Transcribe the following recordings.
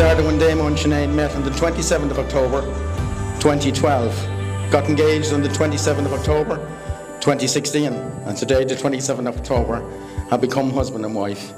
started when Damo and Sinead met on the 27th of October 2012. Got engaged on the 27th of October 2016 and today the 27th of October have become husband and wife.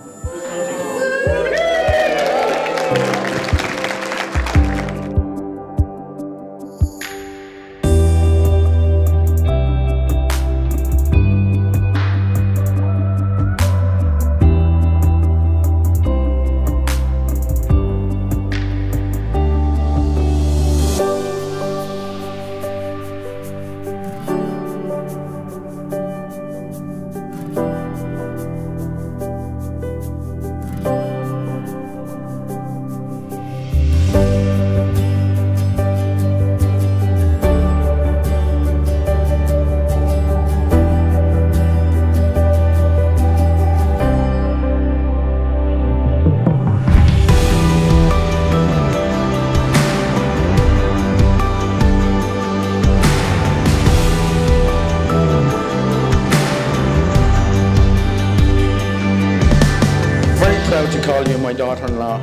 My daughter-in-law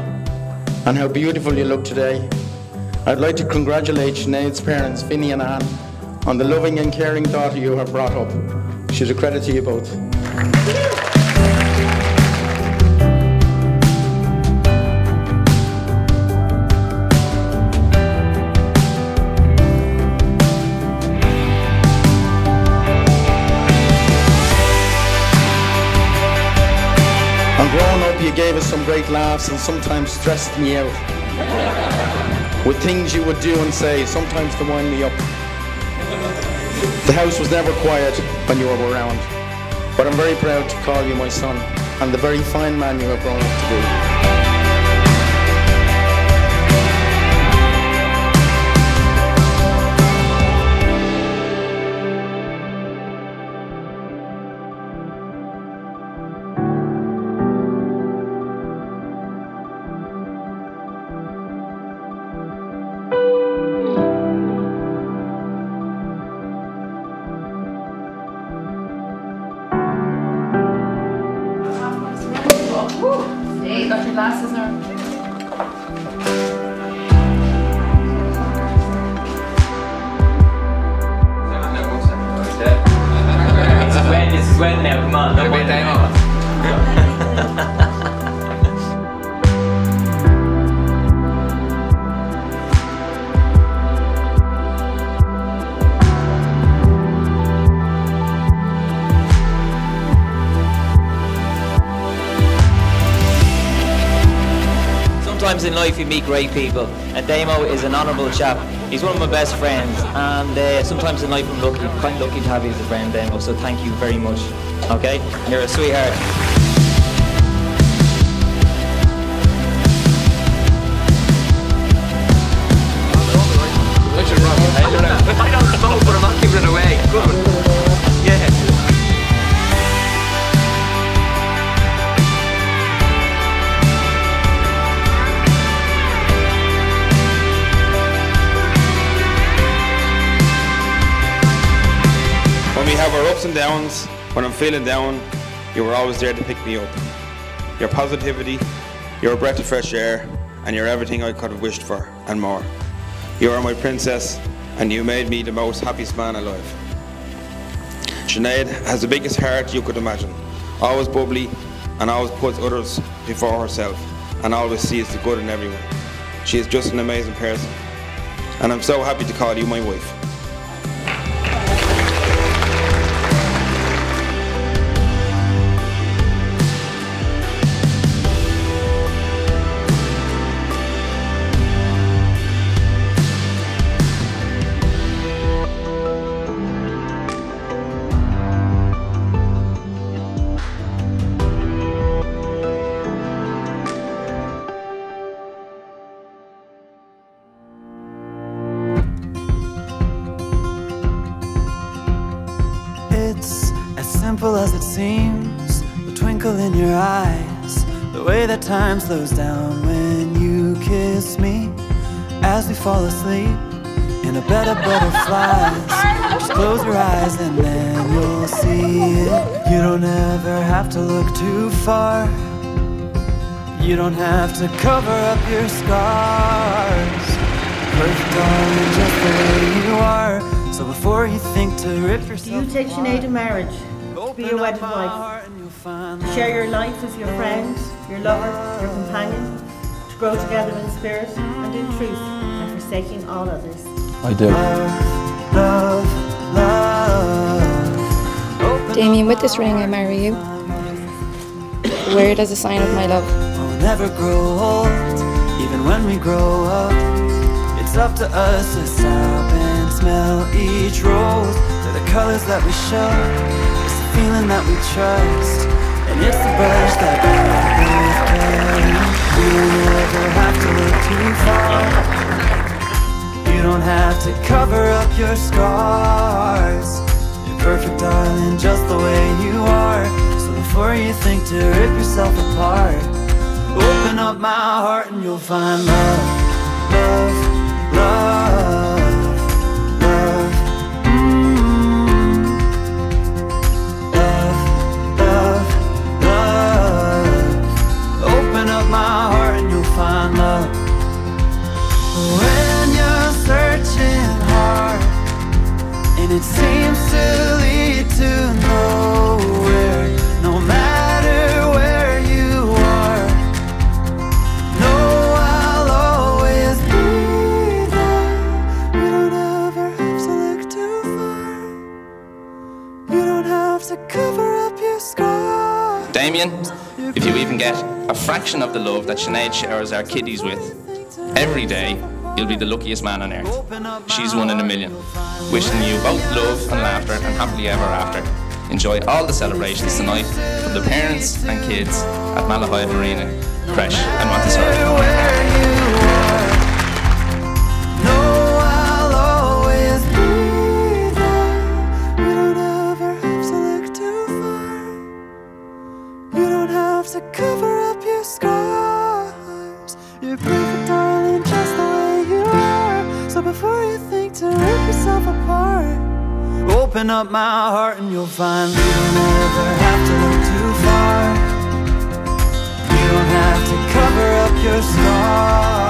and how beautiful you look today. I'd like to congratulate Sinead's parents, Vinny and Anne, on the loving and caring daughter you have brought up. She's a credit to you both. Up, you gave us some great laughs and sometimes stressed me out. With things you would do and say, sometimes to wind me up. The house was never quiet when you were around. But I'm very proud to call you my son and the very fine man you have grown up to be. Got your glasses on? Sometimes in life you meet great people, and Damo is an honourable chap. He's one of my best friends, and uh, sometimes in life I'm lucky, quite lucky to have you as a friend, Damo. So thank you very much. Okay, you're a sweetheart. I don't smoke, but I'm not giving it away. Good. Yeah. And downs, when I'm feeling down, you were always there to pick me up. Your positivity, you're breath of fresh air, and you're everything I could have wished for and more. You are my princess, and you made me the most happiest man alive. Sinead has the biggest heart you could imagine, always bubbly, and always puts others before herself, and always sees the good in everyone. She is just an amazing person, and I'm so happy to call you my wife. Seems The twinkle in your eyes The way that time slows down when you kiss me As we fall asleep in a bed of butterflies Just close your eyes and then you'll see it You don't ever have to look too far You don't have to cover up your scars. Perfect, darling, just the way you are. So before you think to rip Do yourself you take Sinead in marriage? To be your wedded wife? Share your life with your friend, your lover, your companion, to grow together in spirit and in truth, and forsaking all others. I do. Love, love. Open Damien, with this ring I marry you. Wear it as a sign of my love. We'll never grow old, even when we grow up. It's up to us to stop and smell each rose. They're the colors that we show, it's the feeling that we trust. And it's the brush that both carry. You don't ever have to look too far. You don't have to cover up your scars. You're perfect, darling, just the way you are. So before you think to rip yourself apart, open up my heart and you'll find love, find love. When you're searching hard and it seems to lead to nowhere, no matter where you are, know I'll always be there. You don't ever have to look too far. You don't have to cover up your scars. Damien, if you even get a fraction of the love that Sinead showers our kiddies with, every day you'll be the luckiest man on earth. She's one in a million. Wishing you both love and laughter and happily ever after. Enjoy all the celebrations tonight from the parents and kids at Malahide Marina, Creche and Montessori. Open up my heart and you'll find you don't ever have to look too far. You don't have to cover up your scars.